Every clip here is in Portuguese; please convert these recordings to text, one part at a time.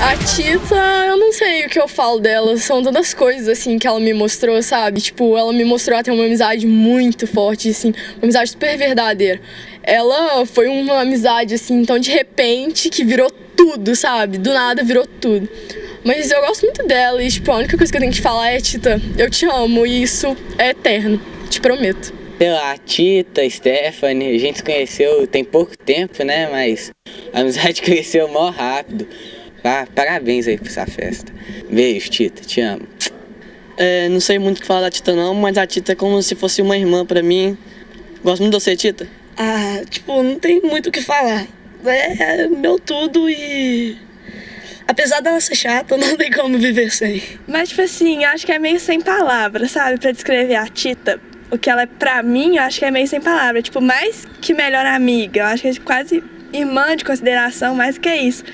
A Tita, eu não sei o que eu falo dela. São tantas coisas, assim, que ela me mostrou, sabe? Tipo, ela me mostrou até uma amizade muito forte, assim, uma amizade super verdadeira. Ela foi uma amizade, assim, então de repente, que virou tudo, sabe? Do nada virou tudo. Mas eu gosto muito dela e, tipo, a única coisa que eu tenho que falar é, Tita, eu te amo e isso é eterno, te prometo. Pela Tita, Stephanie, a gente se conheceu tem pouco tempo, né? Mas a amizade cresceu mó rápido. Parabéns aí por essa festa. Beijo, Tita, te amo. É, não sei muito o que falar da Tita não, mas a Tita é como se fosse uma irmã pra mim. Gosto muito de você, Tita. Ah, tipo, não tem muito o que falar. É meu tudo e apesar dela ser chata, não tem como viver sem. Mas, tipo assim, acho que é meio sem palavras, sabe? Pra descrever a Tita o que ela é pra mim, eu acho que é meio sem palavra. Tipo, mais que melhor amiga. Eu acho que é quase irmã de consideração, mais que é isso.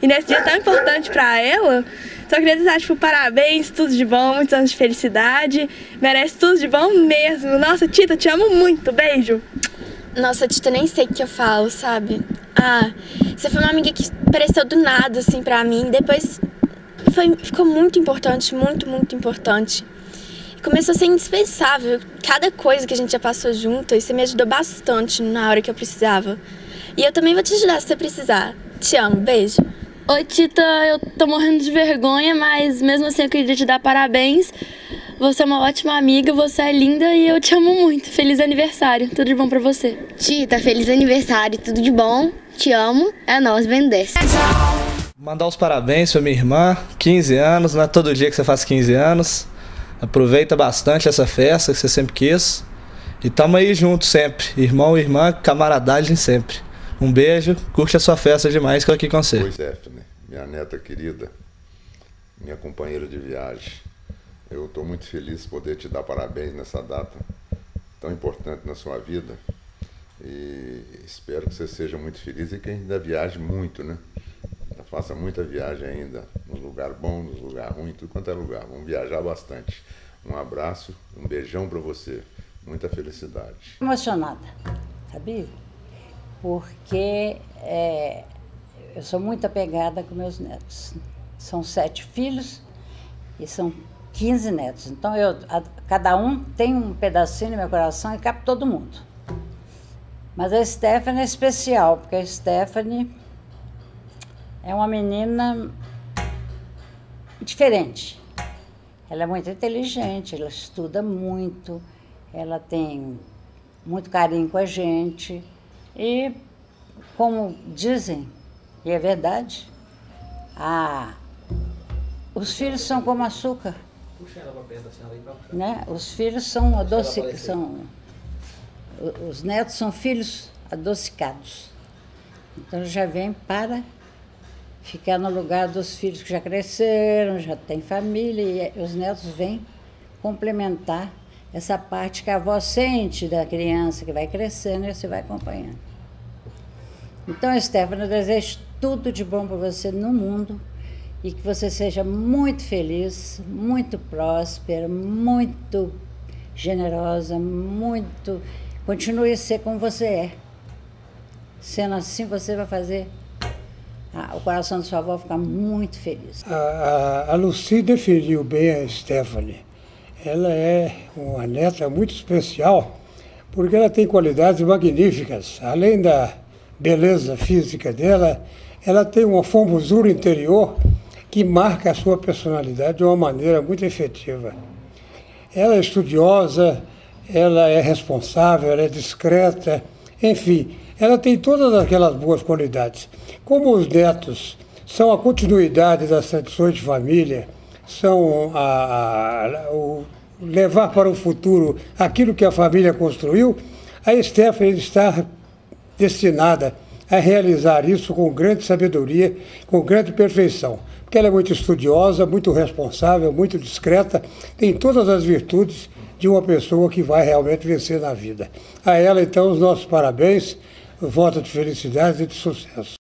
E nesse dia tão importante pra ela, só queria desejar, tipo, parabéns, tudo de bom, muitos anos de felicidade. Merece tudo de bom mesmo. Nossa, Tita, te amo muito. Beijo. Nossa, Tita, nem sei o que eu falo, sabe? Ah, você foi uma amiga que apareceu do nada, assim, pra mim. Depois foi, ficou muito importante, muito, muito importante começou a ser indispensável. Cada coisa que a gente já passou junto, e você me ajudou bastante na hora que eu precisava. E eu também vou te ajudar se você precisar. Te amo, beijo. Oi, Tita, eu tô morrendo de vergonha, mas mesmo assim eu queria te dar parabéns. Você é uma ótima amiga, você é linda e eu te amo muito. Feliz aniversário, tudo de bom pra você. Tita, feliz aniversário, tudo de bom. Te amo, é nós, Bendes. Mandar os parabéns pra minha irmã, 15 anos, não é todo dia que você faz 15 anos. Aproveita bastante essa festa que você sempre quis. E tamo aí junto sempre. Irmão e irmã, camaradagem sempre. Um beijo, curte a sua festa demais que eu aqui com você. Oi, Stephanie, minha neta querida, minha companheira de viagem. Eu estou muito feliz de poder te dar parabéns nessa data tão importante na sua vida. E espero que você seja muito feliz e que ainda viaje muito, né? faça muita viagem ainda, nos lugar bom, nos lugar ruim, tudo quanto é lugar. Vamos viajar bastante. Um abraço, um beijão para você. Muita felicidade. Emocionada, sabia? Porque é, eu sou muito apegada com meus netos. São sete filhos e são 15 netos. Então, eu, a, cada um tem um pedacinho no meu coração e cabe todo mundo. Mas a Stephanie é especial, porque a Stephanie é uma menina diferente. Ela é muito inteligente, ela estuda muito, ela tem muito carinho com a gente. E, como dizem, e é verdade, a, os filhos são como açúcar. Puxa ela perto, assim, né? Os filhos são adocicados. São, os netos são filhos adocicados. Então já vem para ficar no lugar dos filhos que já cresceram, já têm família, e os netos vêm complementar essa parte que a avó sente da criança que vai crescendo e você vai acompanhando. Então, Stefano, eu desejo tudo de bom para você no mundo e que você seja muito feliz, muito próspera, muito generosa, muito. Continue a ser como você é. Sendo assim, você vai fazer ah, o coração da sua avó fica muito feliz. A, a, a Lucy definiu bem a Stephanie. Ela é uma neta muito especial, porque ela tem qualidades magníficas. Além da beleza física dela, ela tem uma formosura interior que marca a sua personalidade de uma maneira muito efetiva. Ela é estudiosa, ela é responsável, ela é discreta, enfim, ela tem todas aquelas boas qualidades. Como os netos são a continuidade das tradições de família, são a, a, o levar para o futuro aquilo que a família construiu, a Stephanie está destinada a realizar isso com grande sabedoria, com grande perfeição. Porque ela é muito estudiosa, muito responsável, muito discreta, tem todas as virtudes de uma pessoa que vai realmente vencer na vida. A ela, então, os nossos parabéns voto de felicidade e de sucesso.